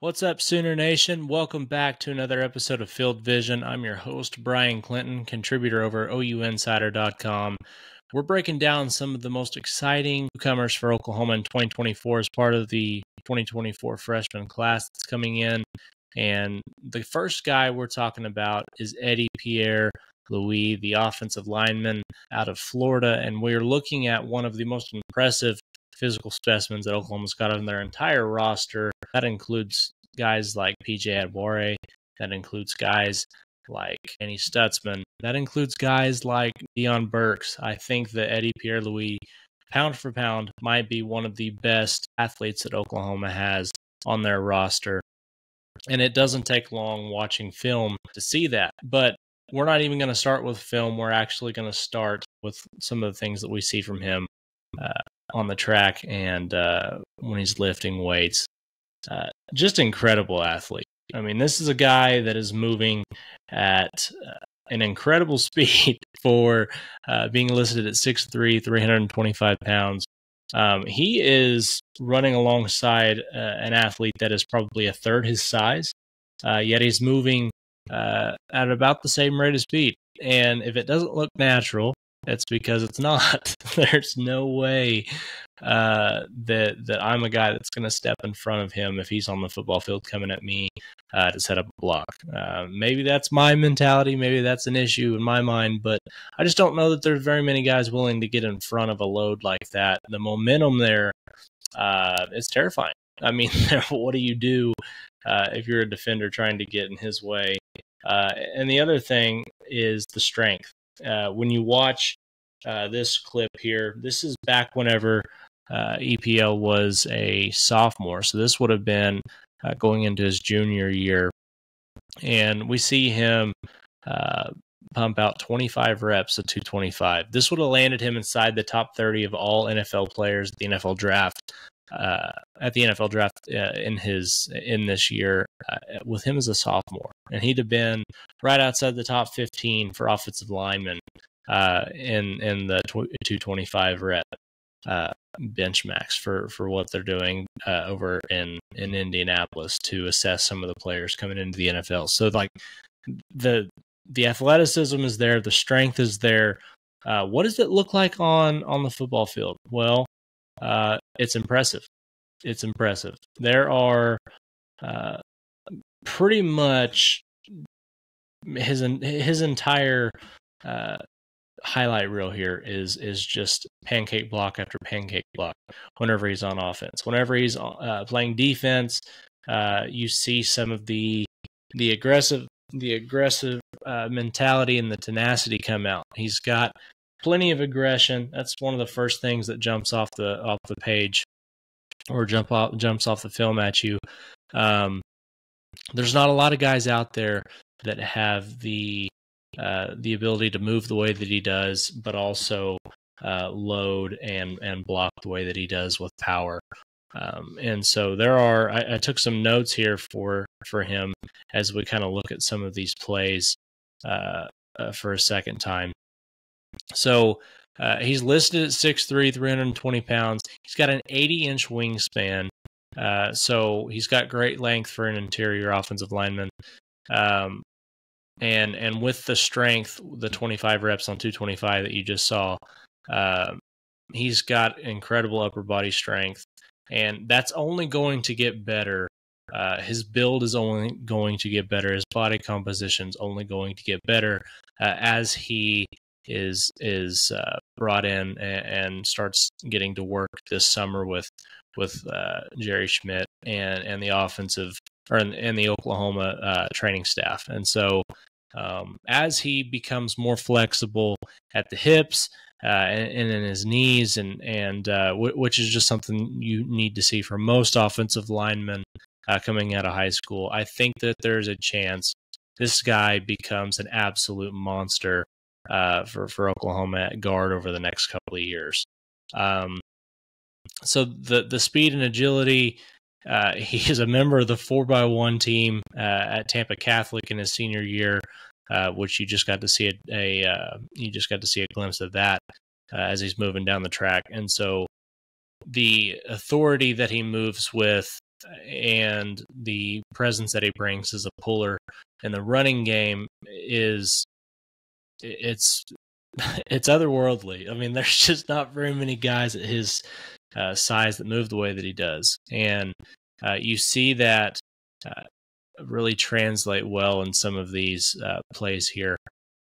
What's up, Sooner Nation? Welcome back to another episode of Field Vision. I'm your host, Bryan Clinton, contributor over OUinsider.com. We're breaking down some of the most exciting newcomers for Oklahoma in 2024 as part of the 2024 freshman class that's coming in. And the first guy we're talking about is Eddie Pierre Louis, the offensive lineman out of Florida. And we're looking at one of the most impressive physical specimens that Oklahoma's got on their entire roster. That includes guys like PJ Adebawore. That includes guys like Danny Stutsman. That includes guys like Deion Burks. I think that Eddy Pierre-Louis, pound for pound, might be one of the best athletes that Oklahoma has on their roster. And it doesn't take long watching film to see that. But we're not even going to start with film. We're actually going to start with some of the things that we see from him uh, on the track and uh, when he's lifting weights. Uh, just incredible athlete. I mean, this is a guy that is moving at uh, an incredible speed for uh, being listed at 6'3, 325 pounds. Um, he is running alongside uh, an athlete that is probably a third his size, uh, yet he's moving at about the same rate of speed. And if it doesn't look natural, it's because it's not. There's no way uh, that that I'm a guy that's going to step in front of him if he's on the football field coming at me uh, to set up a block. Uh, maybe that's my mentality. Maybe that's an issue in my mind, but I just don't know that there's very many guys willing to get in front of a load like that. The momentum there uh, is terrifying. I mean, what do you do uh, if you're a defender trying to get in his way? Uh, and the other thing is the strength. When you watch this clip here, this is back whenever uh, EPL was a sophomore. So this would have been uh, going into his junior year. And we see him uh, pump out 25 reps of 225. This would have landed him inside the top 30 of all NFL players at the NFL draft. Uh, at the NFL draft uh, in his in this year, uh, with him as a sophomore, and he'd have been right outside the top 15 for offensive linemen in in the 225 rep uh, bench max for for what they're doing uh, over in in Indianapolis to assess some of the players coming into the NFL. So like the the athleticism is there, the strength is there. Uh, what does it look like on on the football field? Well, uh, it's impressive. It's impressive. There are uh, pretty much his his entire uh, highlight reel here is is just pancake block after pancake block whenever he's on offense. Whenever he's uh, playing defense, uh, you see some of the the aggressive the aggressive uh, mentality and the tenacity come out. He's got plenty of aggression. That's one of the first things that jumps off the off the page or jump off jumps off the film at you. Um, there's not a lot of guys out there that have the uh, the ability to move the way that he does, but also uh, load and and block the way that he does with power. Um, and so there are. I, I, took some notes here for for him as we kind of look at some of these plays uh, uh for a second time. So uh, he's listed at 6'3", 320 pounds. He's got an 80 inch wingspan. so he's got great length for an interior offensive lineman. Um, and and with the strength, the 25 reps on 225 that you just saw, uh, he's got incredible upper body strength, and that's only going to get better. Uh, his build is only going to get better. His body composition is only going to get better uh, as he is is uh, brought in and, and, starts getting to work this summer with with uh, Jerry Schmidt and and the offensive or in, in the Oklahoma uh, training staff. And so, um, as he becomes more flexible at the hips uh, and, and, in his knees, and and uh, w- which is just something you need to see for most offensive linemen uh, coming out of high school, I think that there's a chance this guy becomes an absolute monster uh, for for Oklahoma at guard over the next couple of years. Um, so the the speed and agility uh, he is a member of the 4x1 team uh, at Tampa Catholic in his senior year, uh, which you just got to see a, a uh, you just got to see a glimpse of that uh, as he's moving down the track. And so the authority that he moves with and the presence that he brings as a puller and the running game is it's it's otherworldly. I mean, there's just not very many guys at his uh, size that move the way that he does, and uh, you see that uh, really translate well in some of these uh, plays here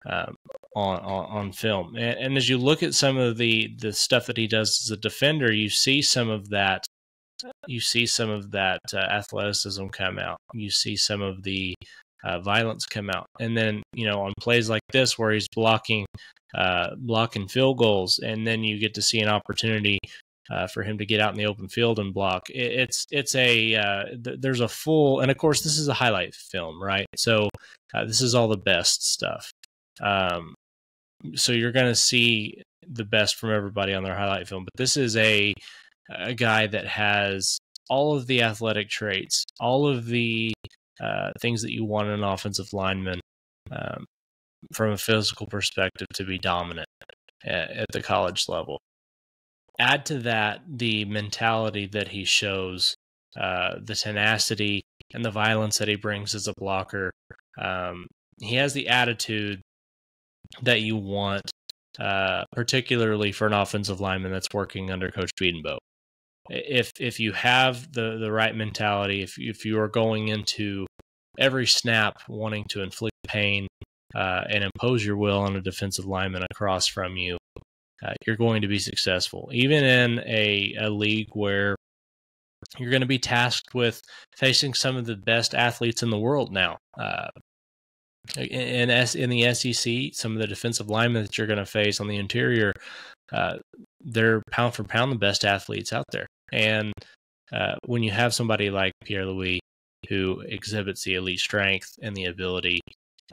um, on, on, on film. And, and, as you look at some of the the stuff that he does as a defender, you see some of that. You see some of that uh, athleticism come out. You see some of the uh, violence come out. And then, you know, on plays like this where he's blocking uh, blocking field goals, and then you get to see an opportunity uh, for him to get out in the open field and block. It, it's it's a uh, th- there's a full, and of course this is a highlight film, right? So uh, this is all the best stuff. Um, so you're going to see the best from everybody on their highlight film, but this is a a guy that has all of the athletic traits, all of the uh, things that you want an offensive lineman um, from a physical perspective to be dominant at, at the college level. Add to that the mentality that he shows, uh, the tenacity and the violence that he brings as a blocker. Um, he has the attitude that you want, uh, particularly for an offensive lineman that's working under Coach Bedenbaugh if if you have the the right mentality, if if you are going into every snap wanting to inflict pain uh, and impose your will on a defensive lineman across from you, uh, you're going to be successful. Even in a, a league where you're going to be tasked with facing some of the best athletes in the world now. Uh, in, in the SEC, some of the defensive linemen that you're going to face on the interior, uh, they're pound for pound the best athletes out there. And uh, when you have somebody like Pierre-Louis who exhibits the elite strength and the ability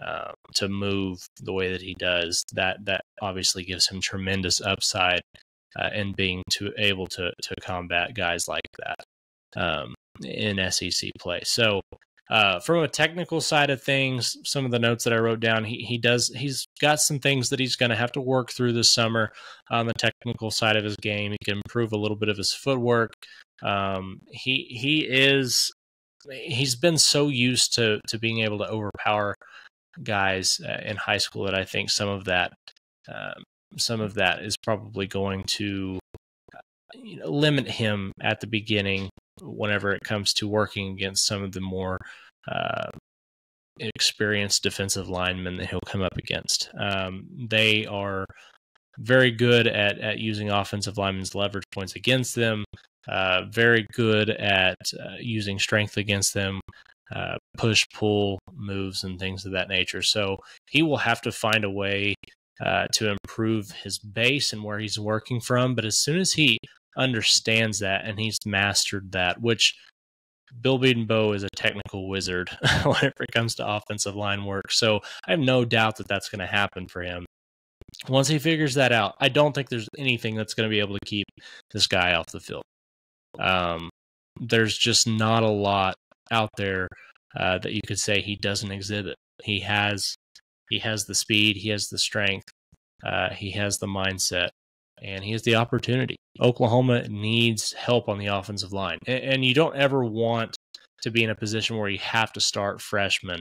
uh, to move the way that he does, that that obviously gives him tremendous upside uh, in being to able to to combat guys like that um, in SEC play. So. Uh, from a technical side of things, some of the notes that I wrote down, he he does he's got some things that he's going to have to work through this summer on the technical side of his game. He can improve a little bit of his footwork. Um, he he is he's been so used to to being able to overpower guys uh, in high school that I think some of that um, some of that is probably going to you know, limit him at the beginning whenever it comes to working against some of the more uh, experienced defensive linemen that he'll come up against. Um, they are very good at, at using offensive linemen's leverage points against them, uh, very good at uh, using strength against them, uh, push pull moves and things of that nature. So he will have to find a way uh, to improve his base and where he's working from. But as soon as he understands that and he's mastered that, which Bill Bedenbaugh is a technical wizard whenever it comes to offensive line work. So I have no doubt that that's going to happen for him. Once he figures that out, I don't think there's anything that's going to be able to keep this guy off the field. Um, there's just not a lot out there uh, that you could say he doesn't exhibit. He has he has the speed, he has the strength, uh, he has the mindset, and he has the opportunity. Oklahoma needs help on the offensive line, and, and you don't ever want to be in a position where you have to start freshmen.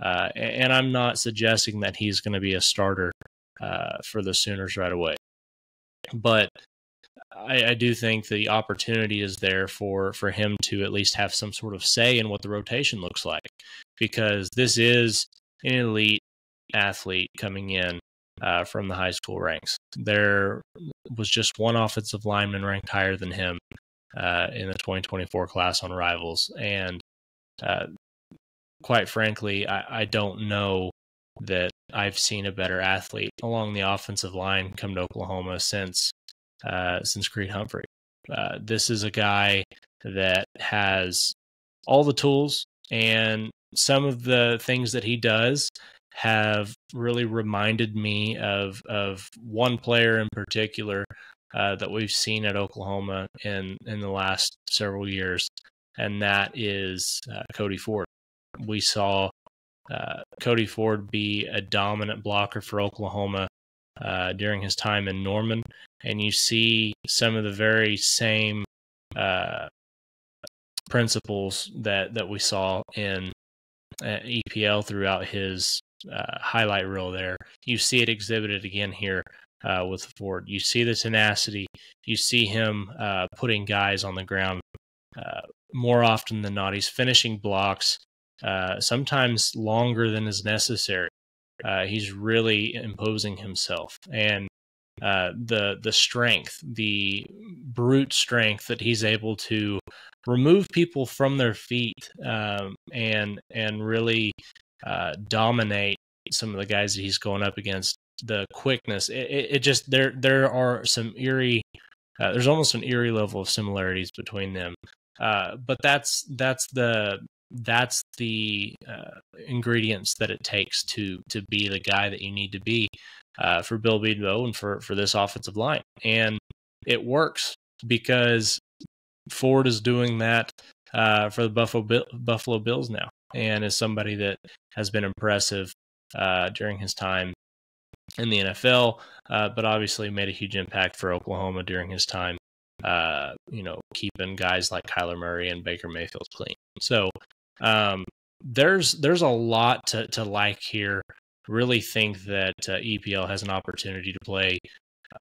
Uh, and I'm not suggesting that he's going to be a starter uh, for the Sooners right away, but I, I, do think the opportunity is there for for him to at least have some sort of say in what the rotation looks like, because this is an elite athlete coming in uh, from the high school ranks. There was just one offensive lineman ranked higher than him uh, in the 2024 class on Rivals, and uh, quite frankly, I, I don't know that I've seen a better athlete along the offensive line come to Oklahoma since uh, since Creed Humphrey. Uh, this is a guy that has all the tools and some of the things that he does have really reminded me of of one player in particular uh, that we've seen at Oklahoma in in the last several years, and that is uh, Cody Ford. We saw uh, Cody Ford be a dominant blocker for Oklahoma uh, during his time in Norman, and you see some of the very same uh, principles that that we saw in uh, EPL throughout his uh, highlight reel. There, you see it exhibited again here uh, with Ford. You see the tenacity. You see him uh, putting guys on the ground uh, more often than not. He's finishing blocks uh, sometimes longer than is necessary. he's really imposing himself and. Uh, the the strength, the brute strength that he's able to remove people from their feet um, and and really uh, dominate some of the guys that he's going up against. The quickness, it, it just there there are some eerie. Uh, there's almost an eerie level of similarities between them, uh, but that's that's the that's the uh, ingredients that it takes to to be the guy that you need to be uh, for Bill Bedenbaugh and for for this offensive line, and it works because Ford is doing that uh, for the Buffalo Bill, Buffalo Bills now, and is somebody that has been impressive uh, during his time in the NFL, uh, but obviously made a huge impact for Oklahoma during his time. Uh, you know, keeping guys like Kyler Murray and Baker Mayfield clean. So um, there's there's a lot to to like here. Really think that uh, EPL has an opportunity to play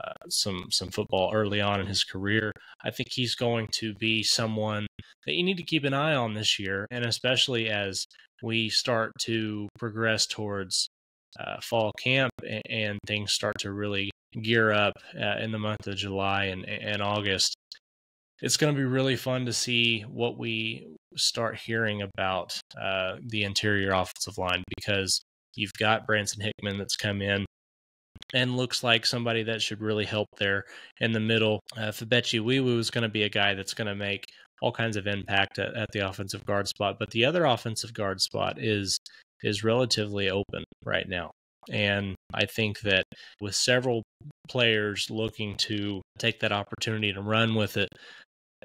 uh, some some football early on in his career. I think he's going to be someone that you need to keep an eye on this year, and especially as we start to progress towards uh, fall camp and, and, things start to really gear up uh, in the month of July and, and August. It's going to be really fun to see what we start hearing about uh, the interior offensive line because you've got Branson Hickman that's come in and looks like somebody that should really help there in the middle. Uh, Febechi Nwaiwu is going to be a guy that's going to make all kinds of impact at, at, the offensive guard spot, but the other offensive guard spot is is relatively open right now. And I think that with several players looking to take that opportunity to run with it,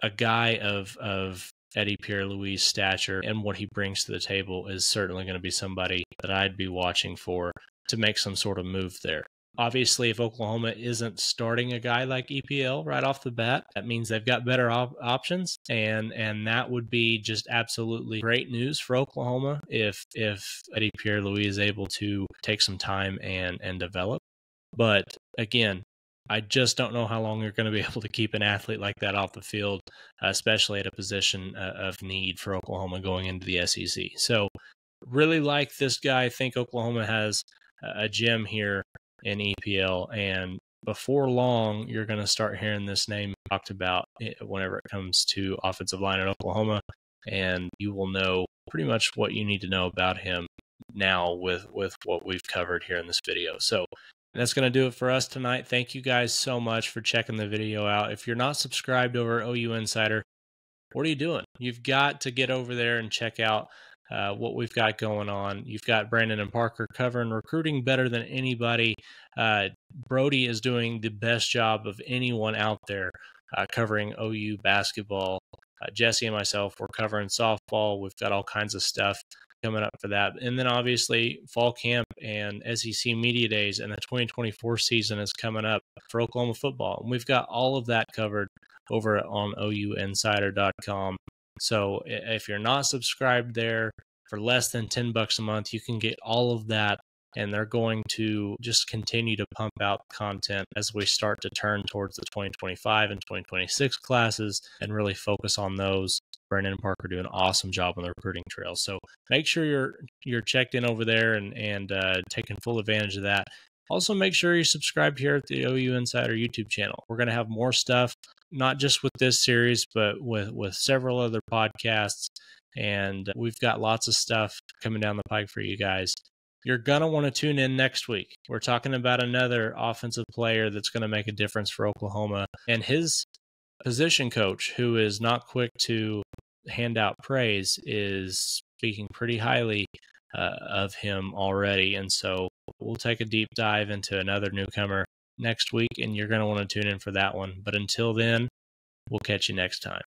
a guy of of Eddy Pierre-Louis' stature and what he brings to the table is certainly going to be somebody that I'd be watching for to make some sort of move there. Obviously, if Oklahoma isn't starting a guy like EPL right off the bat, that means they've got better op- options, and and that would be just absolutely great news for Oklahoma if if Eddy Pierre-Louis is able to take some time and and develop. But again, I just don't know how long you're going to be able to keep an athlete like that off the field, especially at a position uh, of need for Oklahoma going into the SEC. So, really like this guy. I think Oklahoma has a gem here in EPL. And before long, you're going to start hearing this name talked about eh, whenever it comes to offensive line in Oklahoma. And you will know pretty much what you need to know about him now with, with what we've covered here in this video. So that's going to do it for us tonight. Thank you guys so much for checking the video out. If you're not subscribed over OU Insider, what are you doing? You've got to get over there and check out uh, what we've got going on. You've got Brandon and Parker covering recruiting better than anybody. Uh, Brody is doing the best job of anyone out there uh, covering OU basketball. Uh, Jesse and myself, we're covering softball. We've got all kinds of stuff coming up for that. And then obviously fall camp and SEC media days and the 2024 season is coming up for Oklahoma football. And we've got all of that covered over on OUinsider.com. So if you're not subscribed there for less than 10 bucks a month, you can get all of that and they're going to just continue to pump out content as we start to turn towards the 2025 and 2026 classes and really focus on those. Brandon and Parker do an awesome job on the recruiting trail. So make sure you're you're checked in over there and and uh, taking full advantage of that. Also, make sure you're subscribed here at the OU Insider YouTube channel. We're going to have more stuff, not just with this series, but with, with several other podcasts. And we've got lots of stuff coming down the pike for you guys. You're going to want to tune in next week. We're talking about another offensive player that's going to make a difference for Oklahoma and his position coach, who is not quick to hand out praise, is speaking pretty highly uh, of him already. And so we'll take a deep dive into another newcomer next week, and you're going to want to tune in for that one. But until then, we'll catch you next time.